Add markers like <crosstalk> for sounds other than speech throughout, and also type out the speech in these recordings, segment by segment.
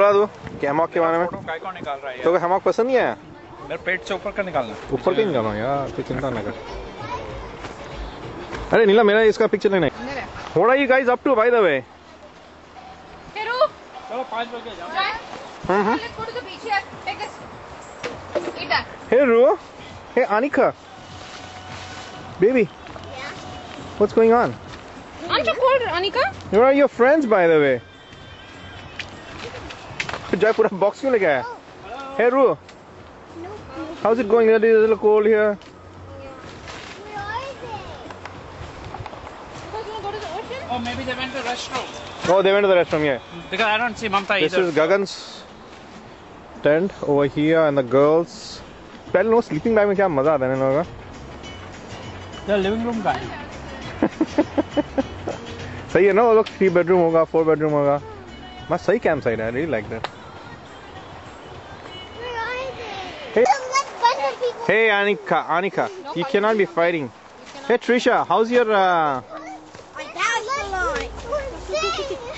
बता दो कि हेमॉक के बारे में। निकाल रहा है तो हेमॉक पसंद नहीं आया? मेरे पेट से ऊपर का निकालना। ऊपर का निकालना यार तो चिंता ना कर। अरे नीला मेरा इसका पिक्चर लेना है। थोड़ा ही guys up to by the way चलो पाँच बज गए हाँ हाँ थोड़ा तो पीछे है take this it hey Anika baby what's going on on? aren't you called anika you are your friends by the जय पूरा बॉक्स क्यों लेके आया Hey Ru. How's it going? It is a little cold here. Because you want to go to the ocean? Oh, maybe they went to the restroom. Oh, they went to the restroom. Yeah. Because I don't see Mamta This either. is Gagan's tent over here and the girls. पहले लोग sleeping bag में क्या मज़ा आता है इन लोगों का The living room का है सही है ना वो लोग थ्री बेडरूम होगा फोर बेडरूम होगा बस सही कैंप साइड है really like that Hey Anika, Anika, you cannot be fighting. Hey Trisha, how's your uh,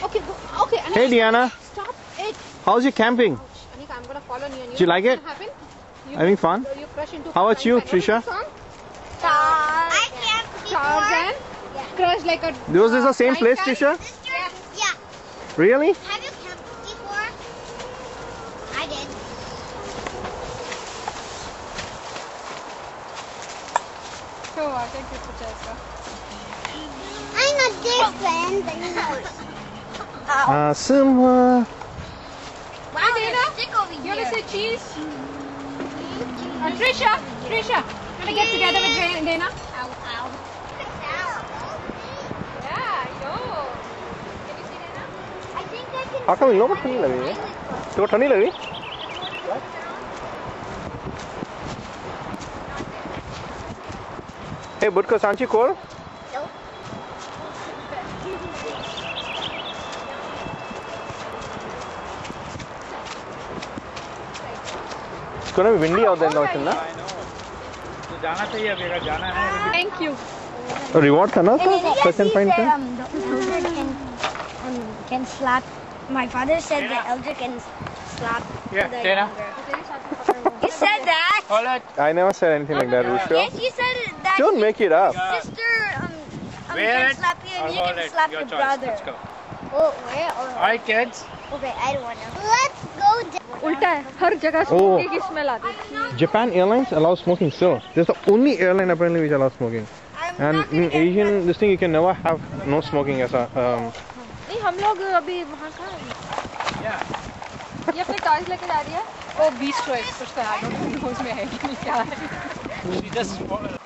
Okay, go, okay. Anika, Hey Diana, Stop it. how's your camping? Anika, I'm gonna fall on you. Do you like it? what's gonna happen? You, Having fun? You crush into. How about you, What is the Trisha? song? Tarzan. Crush like a. Was this the same place, kite? Trisha? Yeah. Really? Have you camped before? I did. So what? Take your picture. Isra. I'm not different than yours. Asuma. Wow, Dana, there's a stick over You here. wanna say cheese? Uh, Trisha, Trisha, wanna get together with Dana- Dana? Ow, ow. Yeah, yo. Can you see Dana? I think I can. How come इन लोगों को ठंडी लग रही है तो ठंडी लग Hey, Budkus, aren't you cold? No. It's gonna be windy out there, don't you know? जाना चाहिए अभी अगर जाना है थैंक यू रिवॉर्ड था ना फ़र्स्ट फाइन का can slap my father said yeah. that elder can slap yeah the you said that Hold it. I never said anything like that Rusho. yes you said it Don't make it up. Yeah. Sister um, um Wear can it slap you or and you hold can it. slap Your your, choice. brother. Let's go. Oh, where? Or, All right, kids. okay, I don't want to. Let's go down. उल्टा है हर जगह Oh. smoke की smell आती है Japan Airlines allows smoking still. This is the only airline apparently which allows smoking. I'm And not gonna in get Asian, this thing you can never have no smoking as a. Um, नहीं हम लोग अभी वहाँ कहाँ हैं? Yeah. ये अपने toys लेके जा रही है ओ बीस टॉयज कुछ तो आई डोंट नो उसमें है कि नहीं क्या है She just.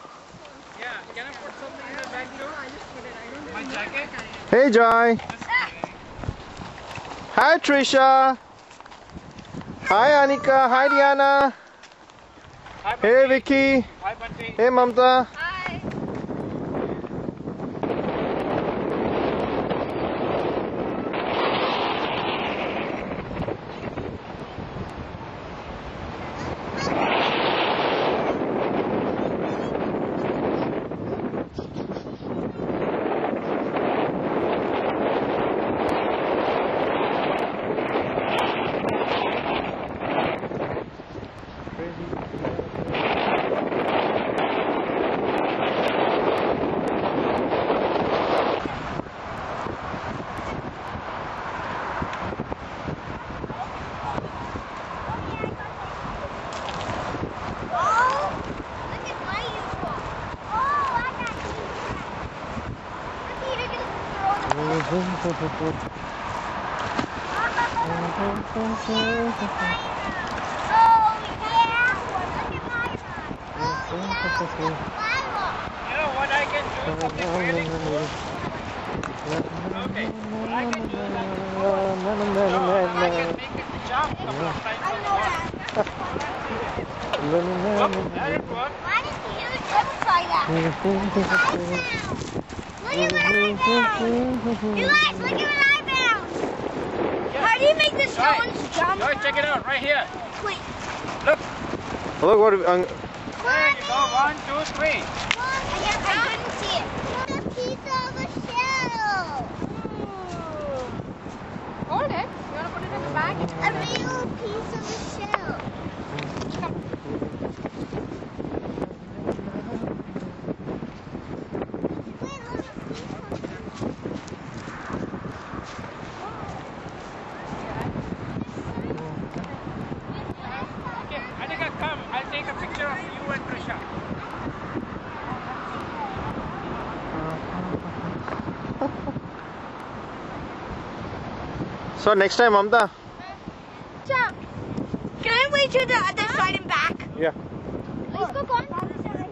hey Joy. Hi Trisha. Hi Anika. Hi Diana. Hi, Hey Vicky. Hi, Bunty. Hey Mamta. Oh, look at my uniform. Oh, I got uniform. Let's either just throw the Oh, yeah. Look at my one. Oh, yeah. Look at my one. You know what I can do? Something really cool. Okay. What I can do is I can, no, I can make it jump a couple of times I on the know wall. that. Whoop, that didn't work. Why did you ever try that? Look at what I found. You guys, look at what I found. How do you make the Joy, stones jump? Joy, check it out right here. Wait. Look. Look what. Um, There you go. One, two, three. I, guess I couldn't see it. A piece of a shell. hold it you wanna put it in the bag a real piece of a shell. Wait, let me see something. Okay, Anika, come. I'll take a picture of you and Trisha. So next time, Amta. Jump. Can I wait to the other side and back? Yeah.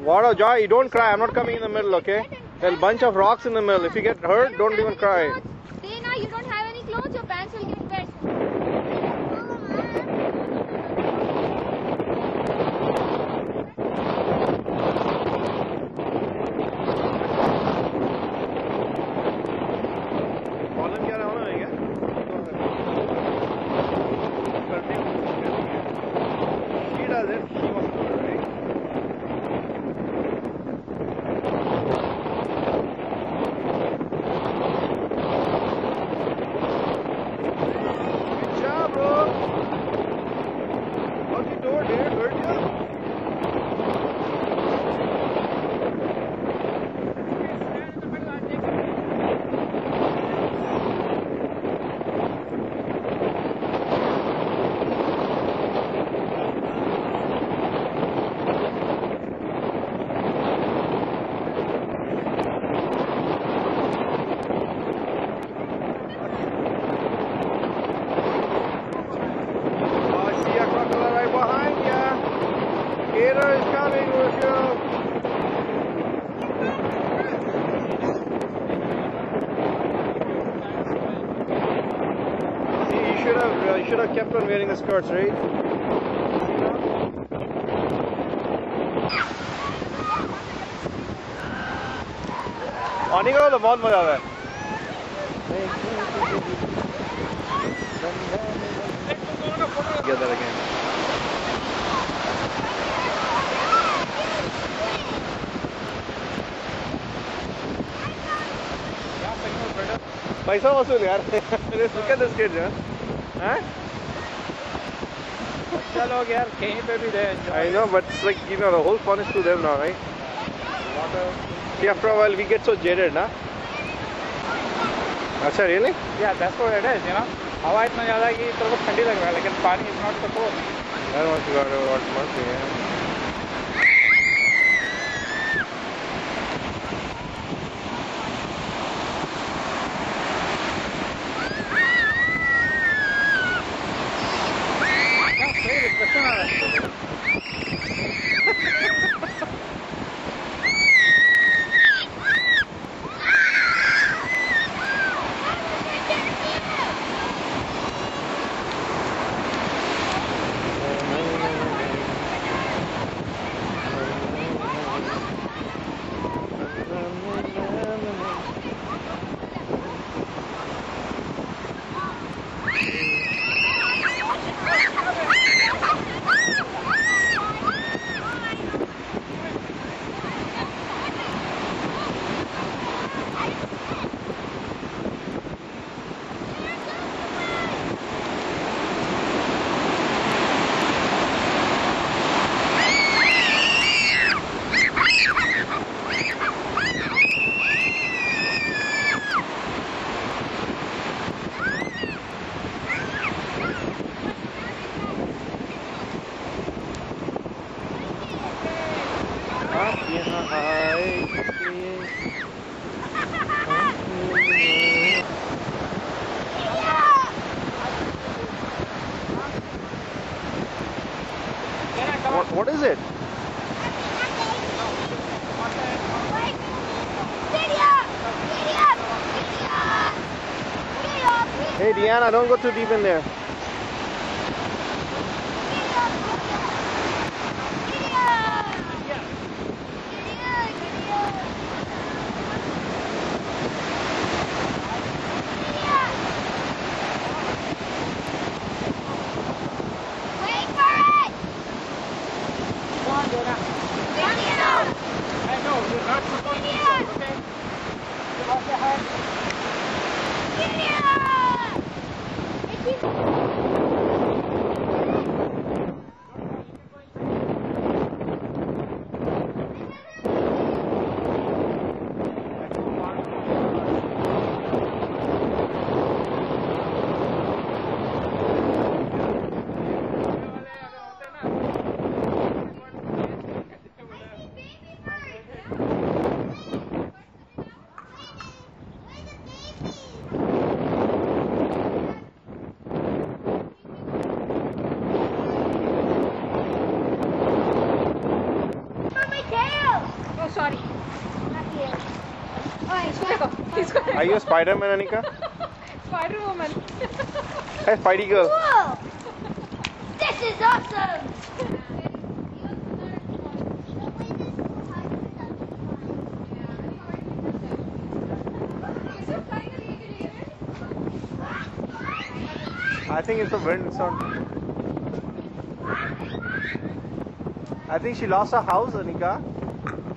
What a Joy, you don't cry. I'm not coming in the middle, okay? There's a bunch of rocks in the middle. If you get hurt, don't even cry. have kept on wearing the skirts, right? Anika को तो बहुत मजा आता है Get that again. पैसा वसूल यार look at this kid यार I know, but it's like, रहे I know whole like you know the whole fun is Yeah, after a while we get so jaded, na? अच्छा really? Yeah, that's what it is, you know. हवा इतना ज़्यादा कि तेरे को ठंडी लग रहा है लेकिन पानी is not suppose I don't want to go to what must be, yeah. Hey Deanna, don't go too deep in there. Wait for it! Come on, Dana. Gideon! I know, you're not supposed to Gideon! do okay? You wash your hands. Gideon! It keeps- Are you a Spider-Man, <laughs> Anika? Spider Woman. Hey, Spidey girl. Whoa! This is awesome! I think it's a wind. It's not. I think she lost her house, Anika.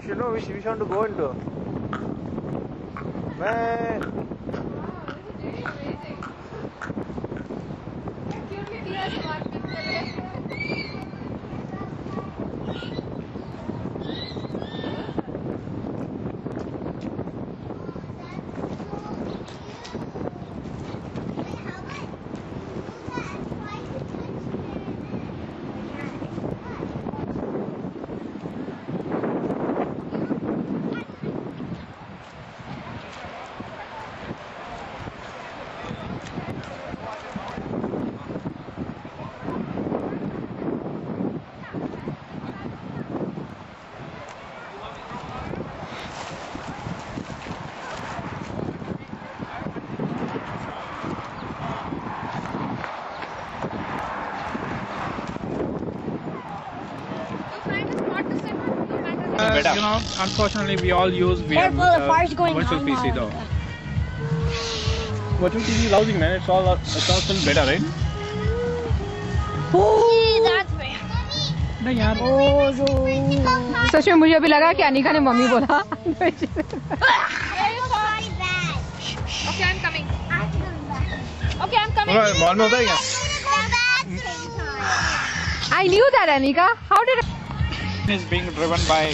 She know which which one to go into. Amen. Man. Uh, you know, unfortunately, we all use VM, Careful, the fire's going virtual on PC now. though. Virtual TV is lousy, man. It's all it's all still better, right? that's bad. नहीं यार सच में मुझे अभी लगा कि अनिका ने mummy बोला Okay, I'm coming. Okay, I'm coming. Mall में होता है क्या? I knew that, Anika. How did I? is being driven by,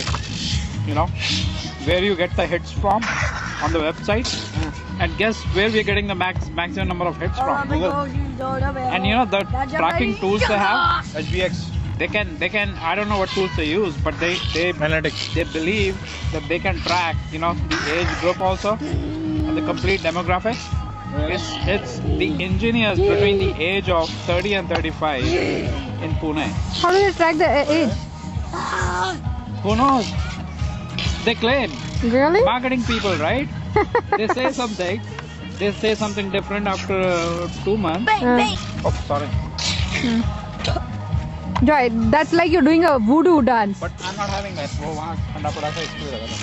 you know, where you get the hits from on the website, and guess where we're getting the max maximum number of hits from. And you know the tracking tools they have, HBX. they can they can I don't know what tools they use, but they they Analytics. they believe that they can track, you know, the age group also and the complete demographics. It's, it's the engineers between the age of 30 and 35 in Pune. How do you track the age? Who knows? They claim. Really? Marketing people, right? they say <laughs> something. They say something different after uh, two months. Oh, sorry. Joy, that's like you're doing a voodoo dance. But I'm not having that. वो वहाँ ठंडा पड़ा था इसलिए लगा था।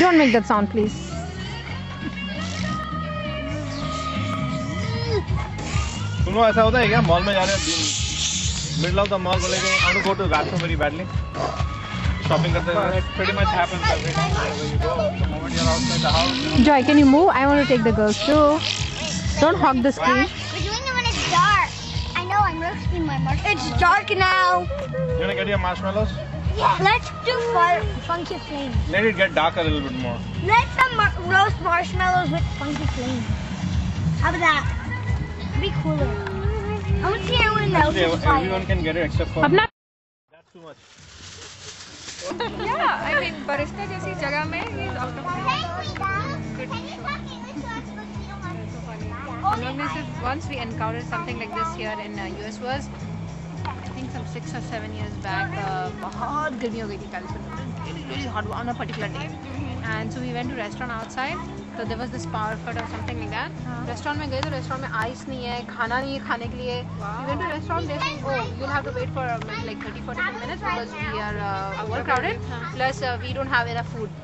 Don't make that sound, please. सुनो ऐसा होता है क्या मॉल में जा रहे हैं मिडिल ऑफ द मॉल बोले कि आई go to बैथरूम very badly shopping pretty much happens every time wherever you go. The moment you're outside the house. Joy, can you move? I want to take the girls too. Don't hog the screen. We're doing it when it's dark. I know I'm roasting my marshmallows. It's dark now. You want to get your marshmallows? Yeah. Let's do fire, funky flame. Let it get dark a little bit more. Let's um, mar roast marshmallows with funky flame. How about that? It'd be cooler. I want to see everyone else. Everyone can get it except for. That's too much. Yeah, I mean, barista जैसी जगह में know, this is once we encountered something like this here in uh, US was I think some six or seven years back. Uh, बहुत गर्मी हो गई थी California really really hot on a particular day. And so we went to restaurant outside. तो there was this power cut और something like that restaurant में गए तो रेस्टोरेंट में आइस नहीं है खाना नहीं है खाने के लिए even to restaurant they think you have to wait for like 30 45 minutes because we are over crowded plus we don't have enough food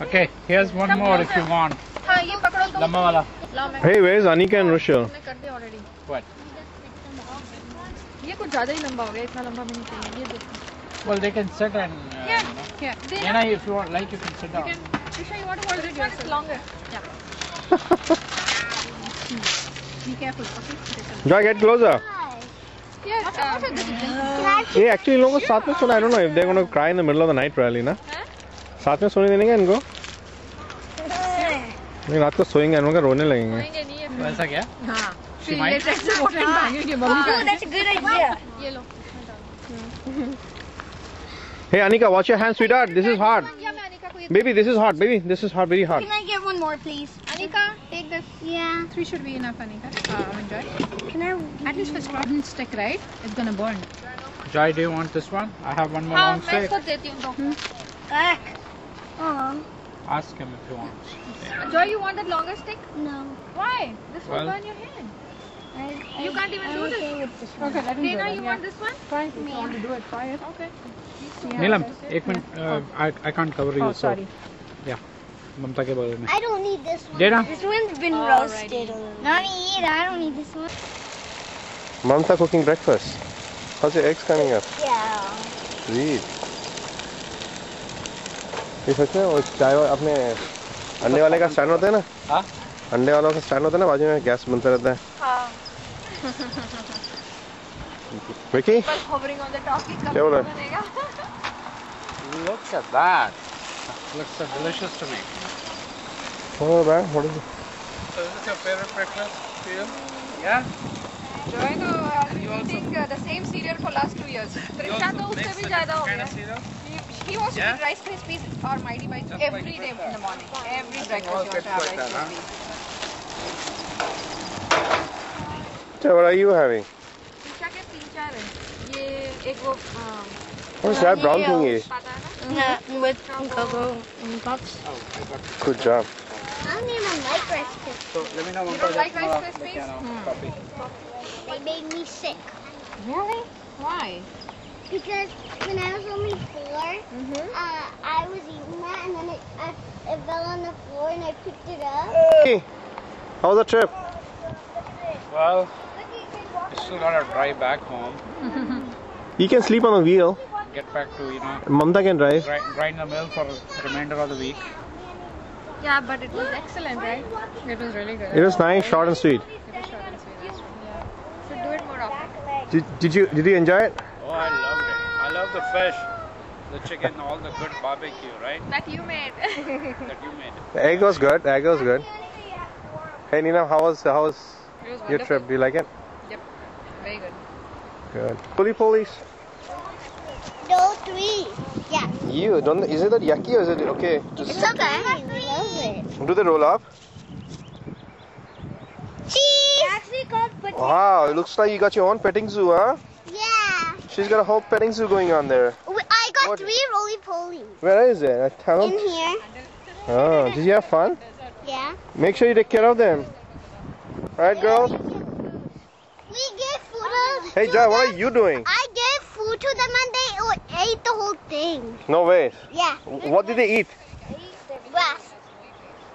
okay. Here's one more if you want. हाँ ये पकड़ो तुम. लंबा वाला. Hey, where's Anika and Rushil? मैंने कर दिया already. What? ये कुछ ज़्यादा ही लंबा हो गया इतना लंबा भी नहीं चाहिए ये देखो. Well, they can sit and. Uh, yeah, yeah. You know, if you want, like, you can sit down. You can Trisha, you want to hold it yourself? longer. Yeah. Be careful, okay? This one. Joy, get closer. Yes. Um, ये actually लोगों को साथ में सोना I don't know if they gonna cry in the middle of the night really ना साथ में सोने देने का इनको नहीं रात को सोएँगे इन लोग का रोने लगेंगे है क्या? हाँ She फिर से मोटर भागेंगे बम Oh, that's a good idea. ये लो Hey Anika, watch your hands, sweetheart. This is hard. Baby, this is hot. Baby, this is hot. Very hot. Can I get one more, please? Anika, take this. Yeah. Three should be enough, Anika. Uh, enjoy. Can I? At least the one stick, right? It's gonna burn. Jai, do you want this one? I have one more हाँ, on stick. Hmm? Oh. Ask him if he wants. Joy, you want that longer stick? No. Why? This well, will burn your hand. I, You can't even I'm do this. okay with this one. Okay, let him do Dana, it. you Yeah. want this one? Fine. If you want to do it, try it. Okay. Neelam, एक minute uh, I I can't cover you. Oh, so- sorry. Yeah. Mamta के बगल में. I don't need this one. Dana. This one's been Alrighty. roasted. Not me. I don't need this one. Mamta cooking breakfast. How's your eggs coming up? Yeah. Sweet. ये सच में वो चाय अपने अंडे वाले का स्टैंड होता है ना हाँ? अंडे वालों का स्टैंड होता है ना बाजू में गैस बनता रहता है <laughs> Ricky? But hovering on the top, uh, <laughs> at that. Looks so delicious to me. Oh man, what is it? So is your favorite breakfast cereal? Yeah. Join uh, you eating uh, the same cereal for last two years. Trisha to. He wants to eat Rice Krispies or Mighty Bites every like day in the morning. Every breakfast you want to have Rice Krispies. Lisa, what are you having? What's that um, oh, brown thing is? Yeah, with cocoa puffs. Good job. I don't even like Rice Krispies. So, let me know you don't like Rice Krispies? Hmm. They made me sick. Really? Why? Because when I was only 4 mm -hmm. uh, I was eating that and then it, I, it fell on the floor and I picked it up. Hey! How was the trip? Well, still gotta drive back home. You can sleep on the wheel. Get back to you know Mamta can drive. grind, grind the mill for the remainder of the week. Yeah, but it was excellent, right? It was really good. It was nice, short and sweet. It was short and sweet. that's. Yeah. Should do it more often. Did, did you did you enjoy it? Oh, I loved it. I love the fish, the chicken, all the good barbecue, right? That you made. <laughs> That you made. The egg was good. The egg was good. Hey Nina, how was how was was your wonderful. trip? Do you like it? Yep. Very good. Good. Pulley police. No, three. Yeah. You don't. Is it that yucky or is it okay? Just It's okay. I love it. do they roll up? Cheese! actually got potato. Wow, it looks like you got your own petting zoo, huh? Yeah. She's got a whole petting zoo going on there. I got What? three roly polies Where is it? At in town? here. Oh, did you have fun? Yeah. Make sure you take care of them. Alright, girls? We gave food to Hey, to Joy, what are you doing? I gave food to them and they ate the whole thing. No way. Yeah. What did they eat? Grass.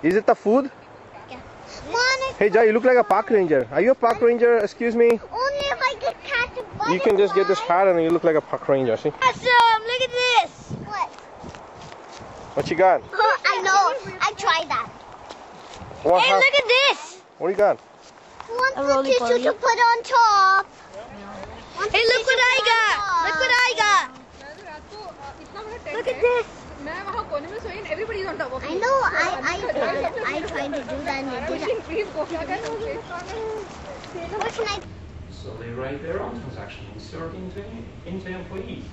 Is it the food? One Hey, Jai, you look like a park ranger. Are you a park ranger? Excuse me. only if I could catch a butterfly. You can just get this hat and you look like a park ranger. See? Awesome! Look at this. What? What you got? Oh, <laughs> I know. I tried that. What, Hey, how- look at this. what do you got? One for tissue to put on top. Hey, look what I got! Look what I got! Look at this. Everybody's on top of. I know. I I I tried to do that and did So they write their own transaction, insert into into employees.